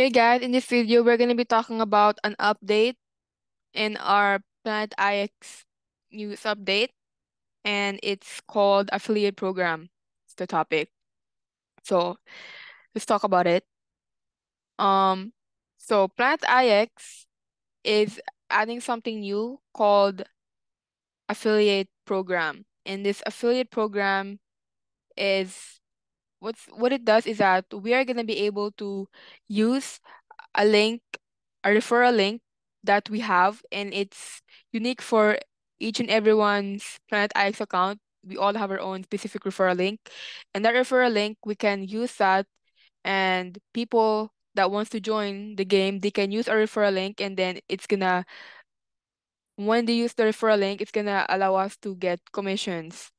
Hey guys, in this video, we're going to be talking about an update in our Planet IX news update, and it's called Affiliate Program. It's the topic. So let's talk about it. Um, so Planet IX is adding something new called Affiliate Program. And this affiliate program is what's what it does is that we are going to be able to use a link, a referral link that we have, and it's unique for each and everyone's Planet IX account. We all have our own specific referral link. And that referral link, we can use that, and people that wants to join the game, they can use our referral link, and then it's gonna, when they use the referral link, it's gonna allow us to get commissions.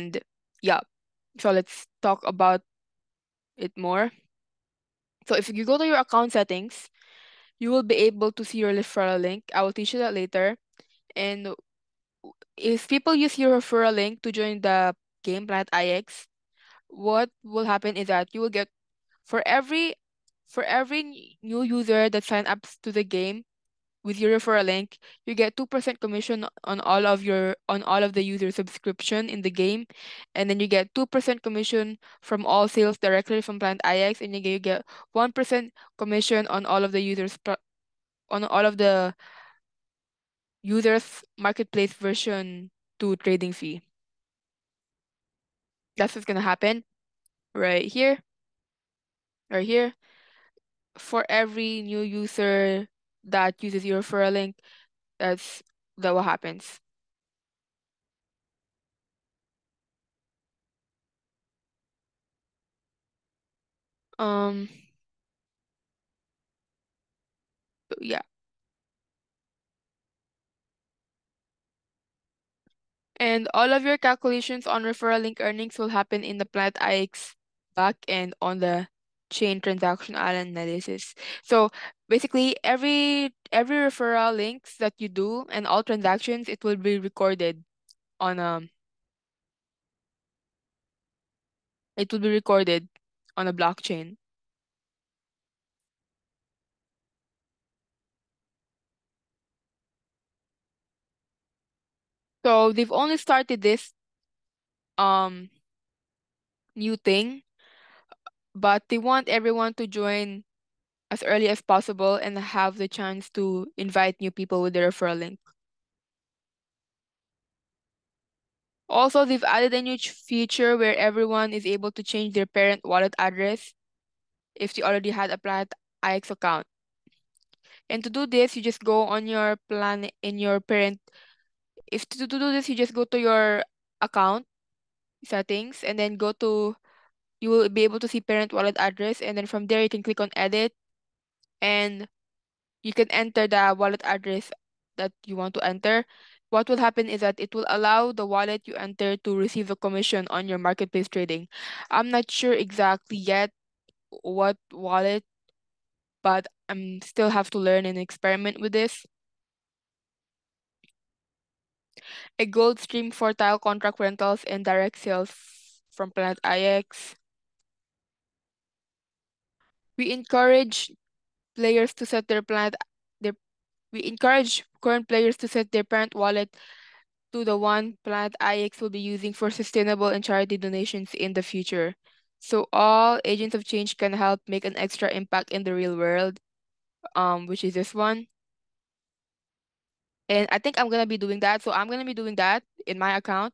And yeah, so let's talk about it more. So if you go to your account settings, you will be able to see your referral link. I will teach you that later. And if people use your referral link to join the game Planet IX, what will happen is that you will get for every for every new user that sign up to the game with your referral link, you get 2% commission on all of your on all of the user subscription in the game. And then you get 2% commission from all sales directly from Planet IX and you get 1% commission on all of the users on all of the users marketplace version 2 trading fee. That's what's gonna happen right here, right here. For every new user that uses your referral link, that's that what happens. Um, yeah. And all of your calculations on referral link earnings will happen in the Planet IX backend on the chain transaction analysis. So basically every every referral links that you do and all transactions, it will be recorded on a um, it will be recorded on a blockchain. So they've only started this um new thing, but they want everyone to join as early as possible and have the chance to invite new people with the referral link. Also, they've added a new feature where everyone is able to change their parent wallet address if they already had a Planet IX account. And to do this, you just go on your plan in your parent. If to, to do this, you just go to your account settings and then go to, you will be able to see parent wallet address. And then from there, you can click on edit and you can enter the wallet address that you want to enter. What will happen is that it will allow the wallet you enter to receive a commission on your marketplace trading. I'm not sure exactly yet what wallet, but I'm still have to learn and experiment with this. A gold stream for tile contract rentals and direct sales from Planet IX. We encourage players to set their planet their we encourage current players to set their parent wallet to the one Planet IX will be using for sustainable and charity donations in the future. So all agents of change can help make an extra impact in the real world, um, which is this one. And I think I'm gonna be doing that. So I'm gonna be doing that in my account.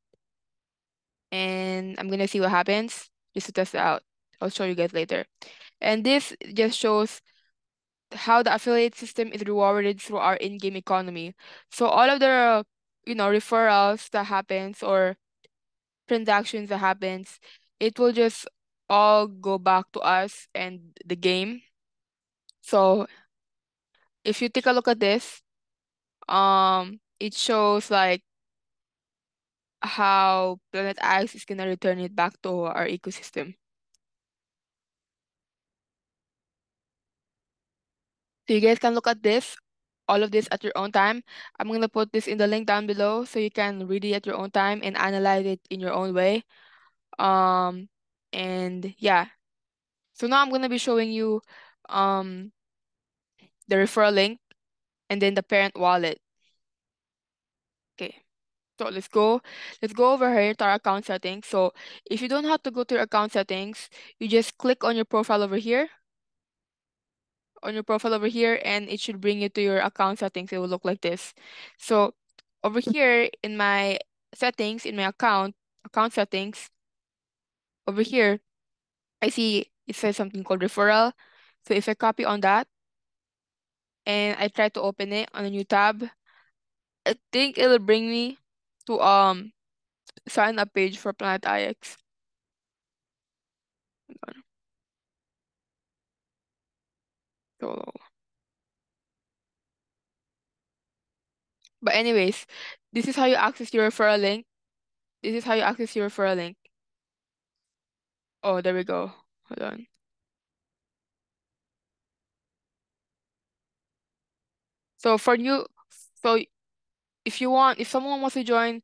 And I'm gonna see what happens just to test it out. I'll show you guys later. And this just shows how the affiliate system is rewarded through our in-game economy. So all of the, you know, referrals that happens or transactions that happens, it will just all go back to us and the game. So if you take a look at this, um, it shows like how Planet IX is gonna return it back to our ecosystem. So you guys can look at this, all of this at your own time. I'm gonna put this in the link down below so you can read it at your own time and analyze it in your own way. Um, and yeah, So now I'm gonna be showing you um the referral link and then the parent wallet. Okay. So let's go. Let's go over here to our account settings. So if you don't have to go to your account settings, you just click on your profile over here. On your profile over here, and it should bring you to your account settings. It will look like this. So over here in my settings, in my account, account settings, over here, I see it says something called referral. So if I copy on that and I try to open it on a new tab, I think it'll bring me to um sign up page for Planet IX. But anyways, this is how you access your referral link. This is how you access your referral link. Oh, there we go. Hold on. So for you, so if you want, if someone wants to join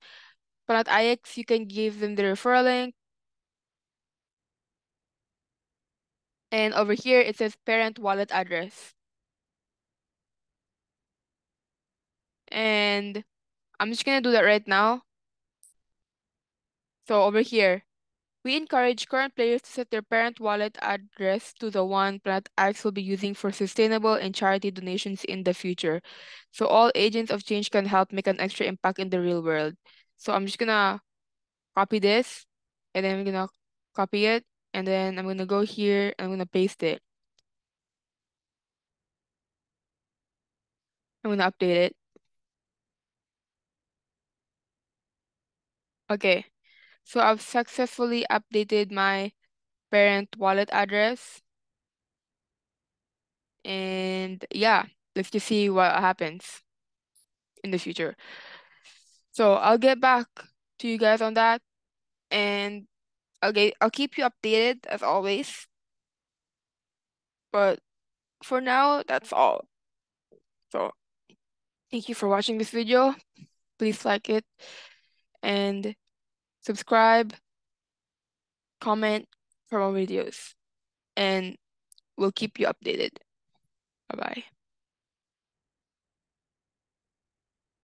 Planet IX, you can give them the referral link. And over here, it says parent wallet address. And I'm just gonna do that right now. So over here, we encourage current players to set their parent wallet address to the one Planet IX will be using for sustainable and charity donations in the future. So all agents of change can help make an extra impact in the real world. So I'm just gonna copy this and then I'm gonna copy it and then I'm gonna go here and I'm gonna paste it. I'm gonna update it. Okay, so I've successfully updated my parent wallet address. And yeah, let's just see what happens in the future. So I'll get back to you guys on that and I'll I'll keep you updated as always. But for now, that's all. So thank you for watching this video. Please like it and subscribe, comment for more videos, and we'll keep you updated. Bye-bye.